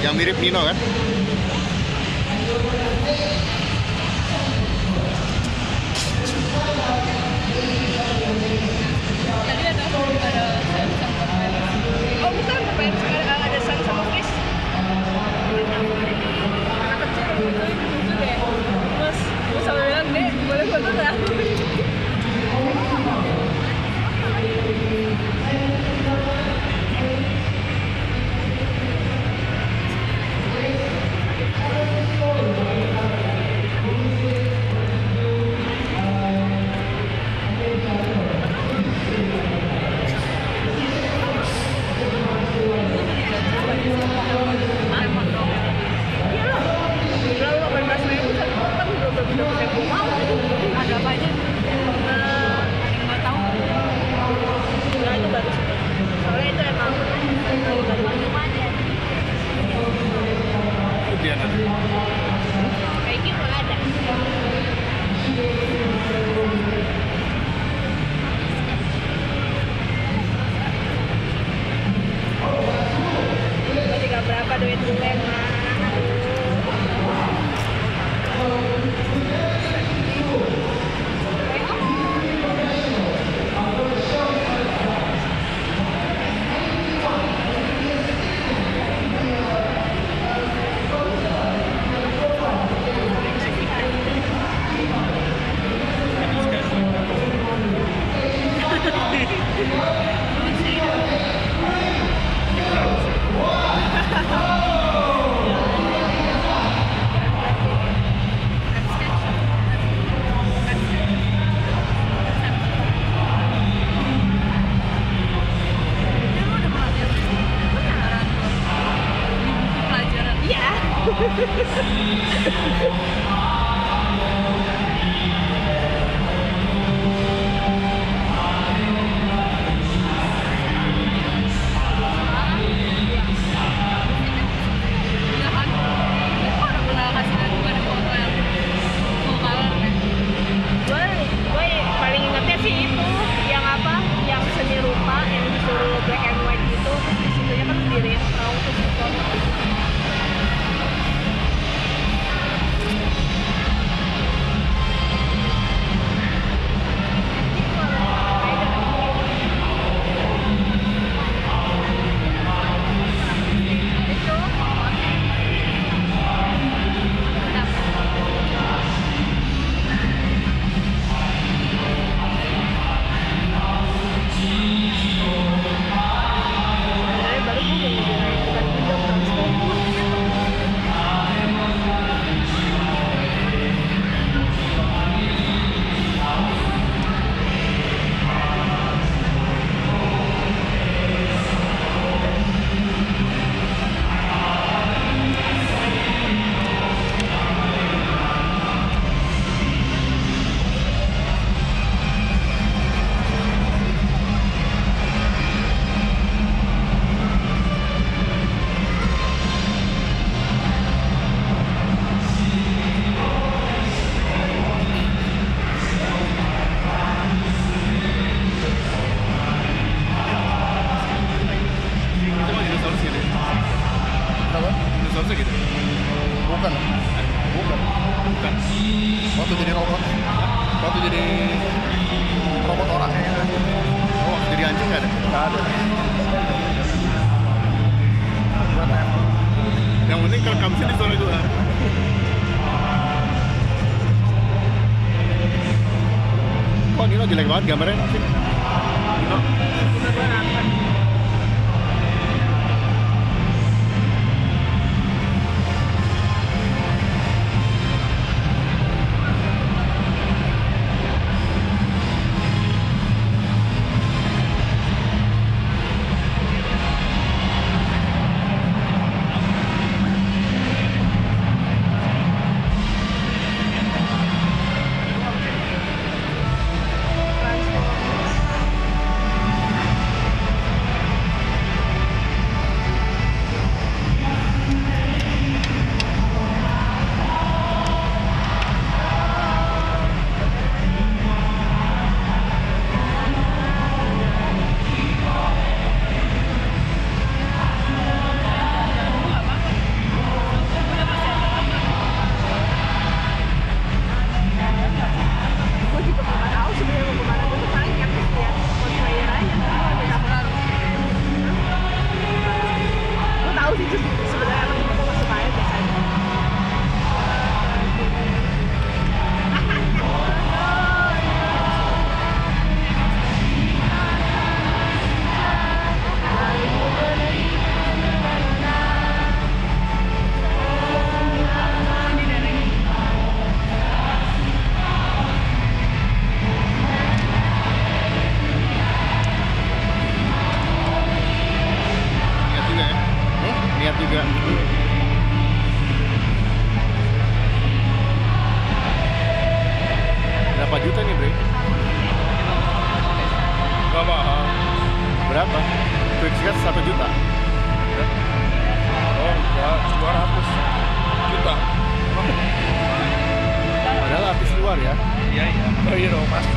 Yang mirip Nino kan? Ha ha ha ha! bukan. Waktu jadi robot. Waktu jadi robot orang. Ya oh waktu jadi anjing gak ada? Gak ada. Yang penting kalau kerekam sini suara juga. kok Nino jelek banget gambarnya? Skate 1 juta. Oh, enggak, 200 juta. Padahal artis luar ya. Iya, iya. Oh iya dong, Mas.